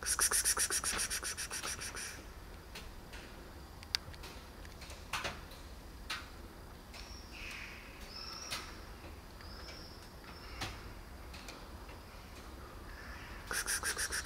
クスクスクスクスクスクスクスクスクスクスクスクスクスクス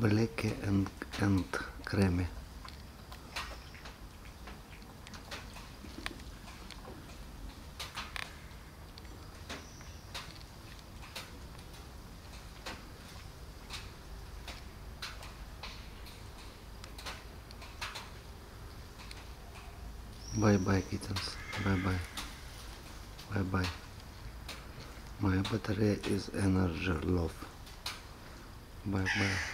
black and, and creamy. Bye bye kittens. Bye bye. Bye bye. My battery is energy love. Bye bye.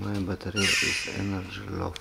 My battery is energy low.